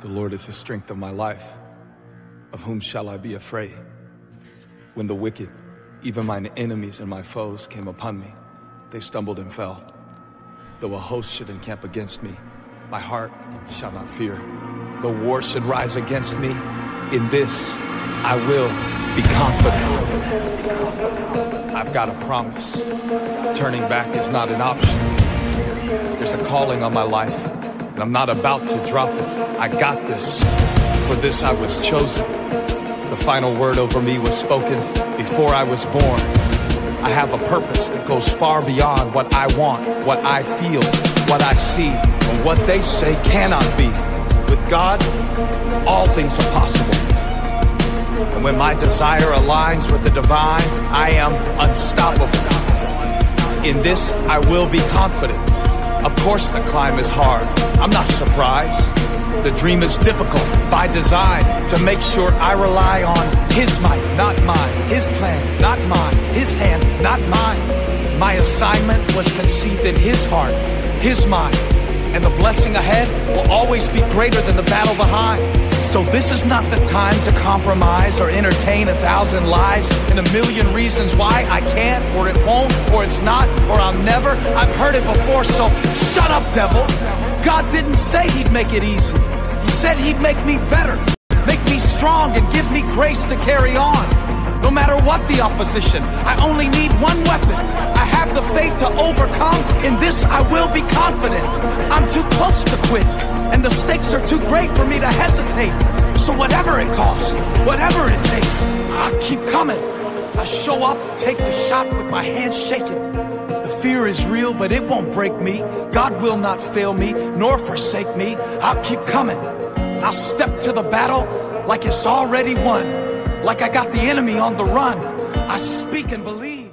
The Lord is the strength of my life. Of whom shall I be afraid? When the wicked, even mine enemies and my foes, came upon me, they stumbled and fell. Though a host should encamp against me, my heart shall not fear. Though war should rise against me, in this I will be confident. I've got a promise. Turning back is not an option. There's a calling on my life, and I'm not about to drop it. I got this. For this I was chosen. The final word over me was spoken before I was born. I have a purpose that goes far beyond what I want, what I feel, what I see, and what they say cannot be. With God, all things are possible. And when my desire aligns with the divine, I am unstoppable. In this, I will be confident. Of course, the climb is hard. I'm not surprised. The dream is difficult by design to make sure I rely on His might, not mine. His plan, not mine. His hand, not mine. My assignment was conceived in His heart, His mind. And the blessing ahead will always be greater than the battle behind. So this is not the time to compromise or entertain a thousand lies and a million reasons why I can't or it won't or it's not or I'll never. I've heard it before, so shut up, devil. God didn't say he'd make it easy. He said he'd make me better, make me strong and give me grace to carry on. No matter what the opposition, I only need one weapon. I have the faith to overcome. In this, I will be confident. I'm too close to quit, and the stakes are too great for me to hesitate. So, whatever it costs, whatever it takes, I'll keep coming. I show up, take the shot with my hands shaking. The fear is real, but it won't break me. God will not fail me, nor forsake me. I'll keep coming. I'll step to the battle like it's already won, like I got the enemy on the run. I speak and believe.